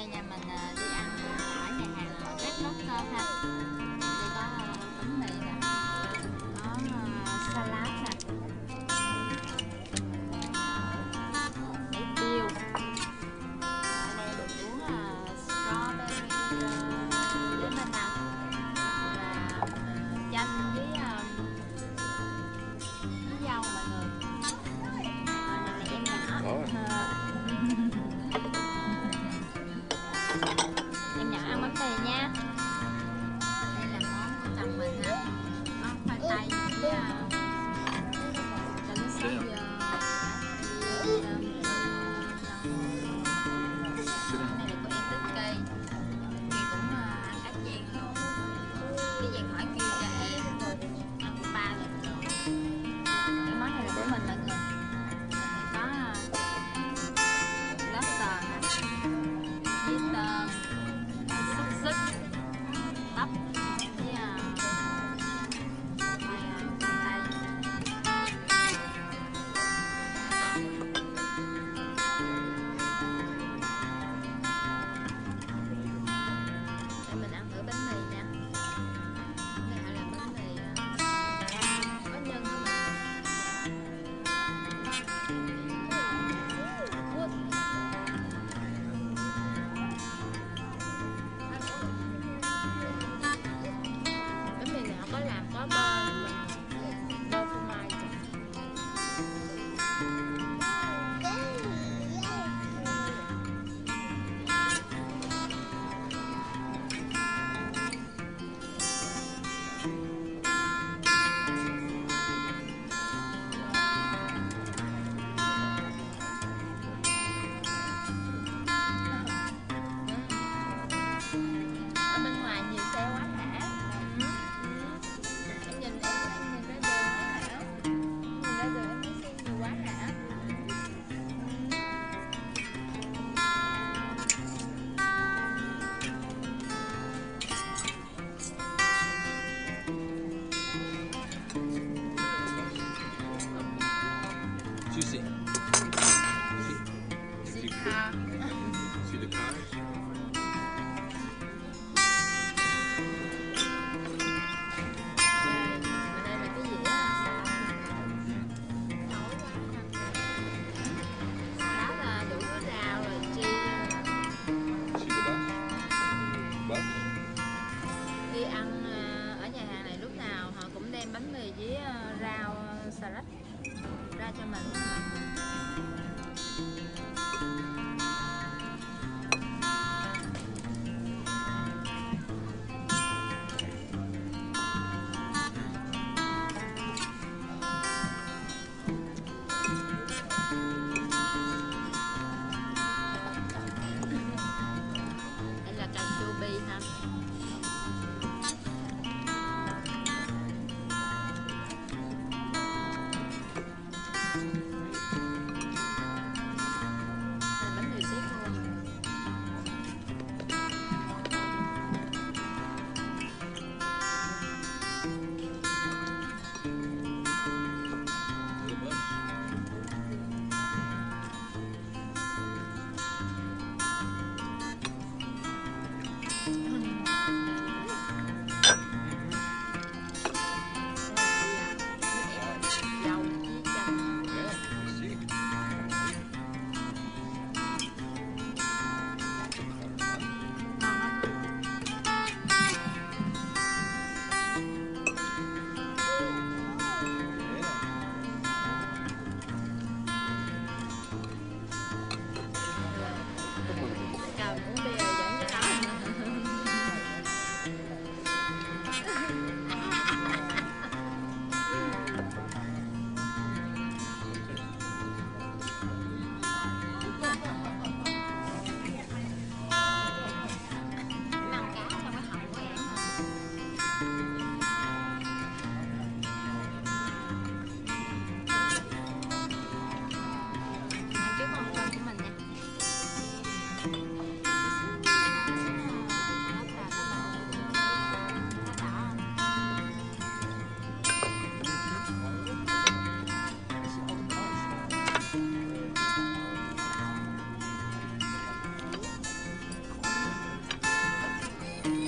nay nhà mình à, đi ăn ở nhà hàng rất rất thơm ha. Chỉ có à, bánh mì Damn.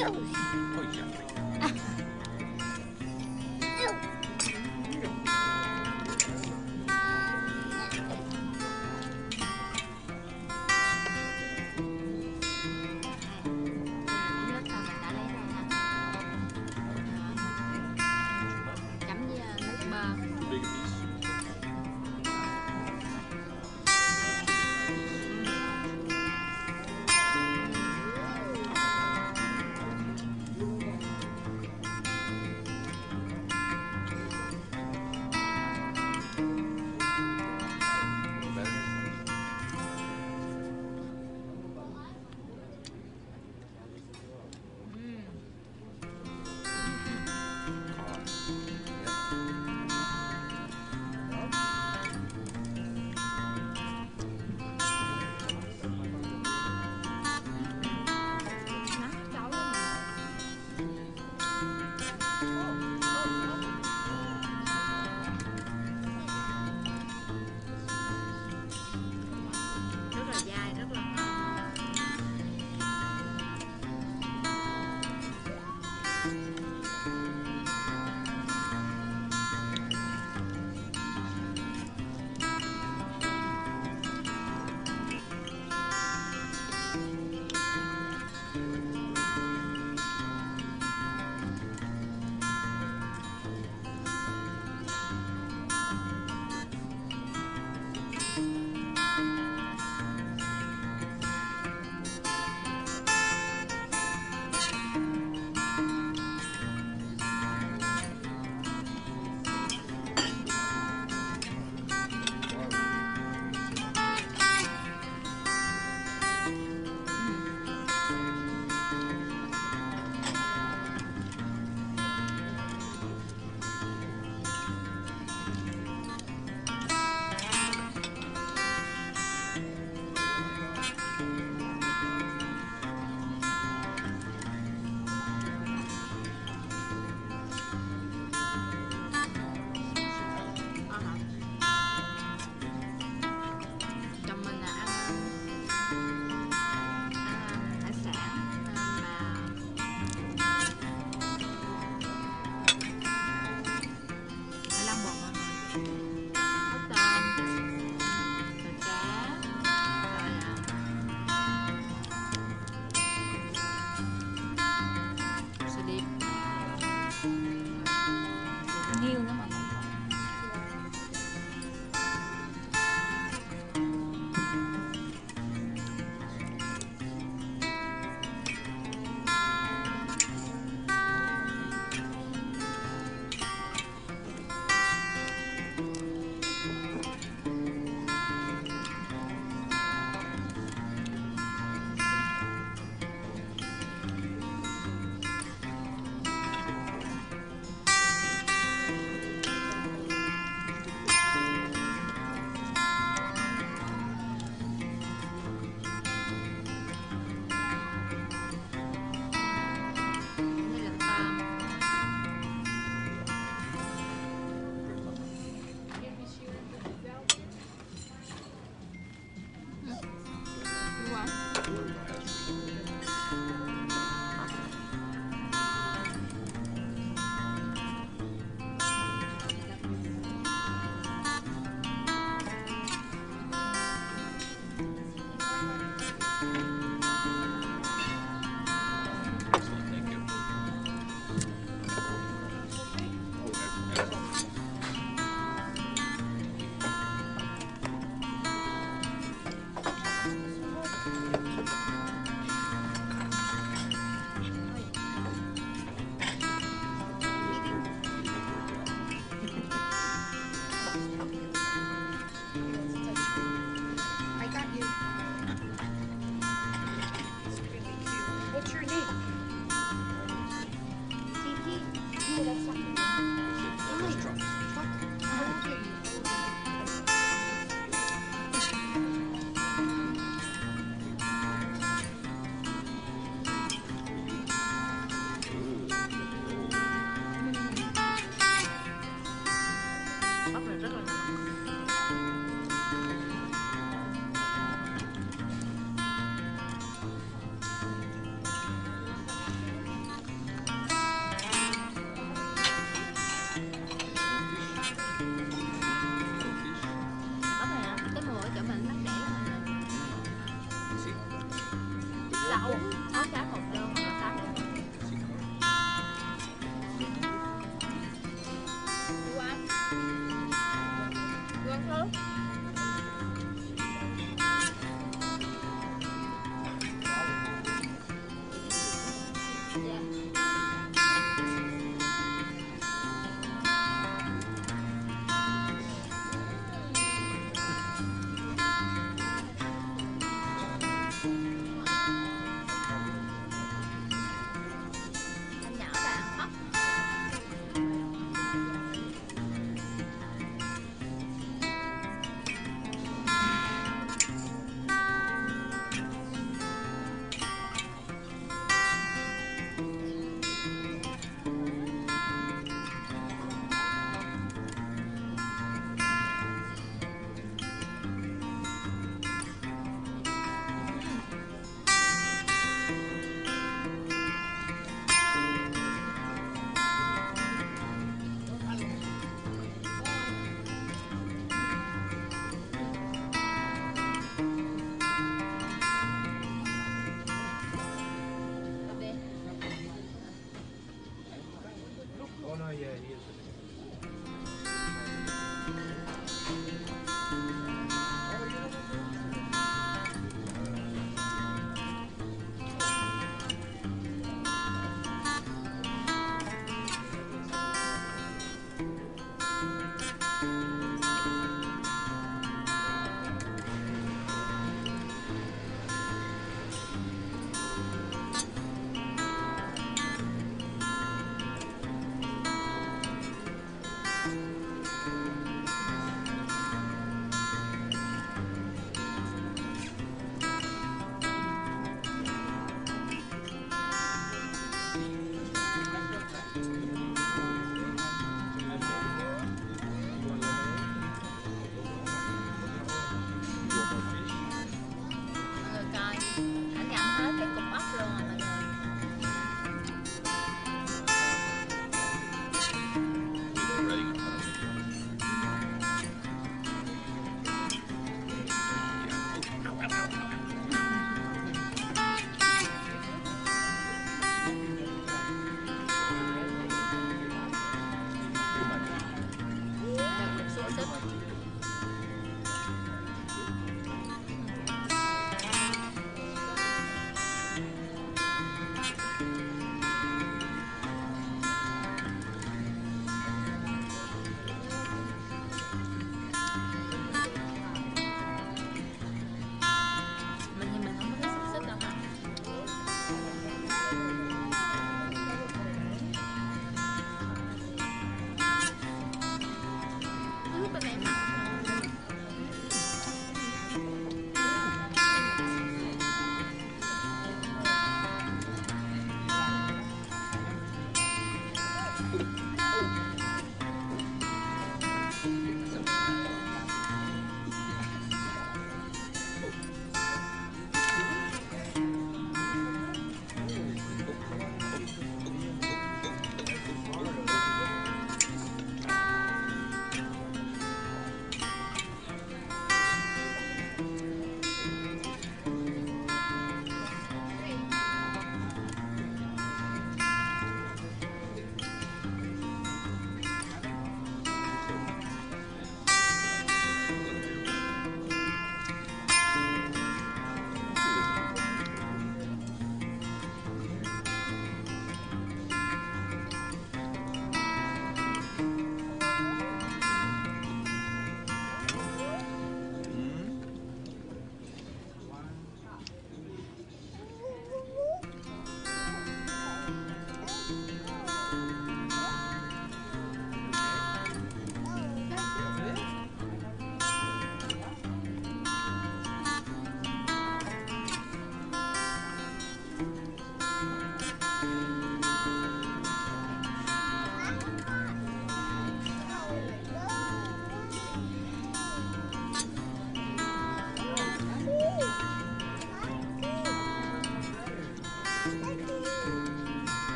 よ